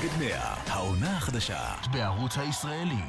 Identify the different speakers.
Speaker 1: נגד 100, העונה החדשה, בערוץ הישראלי.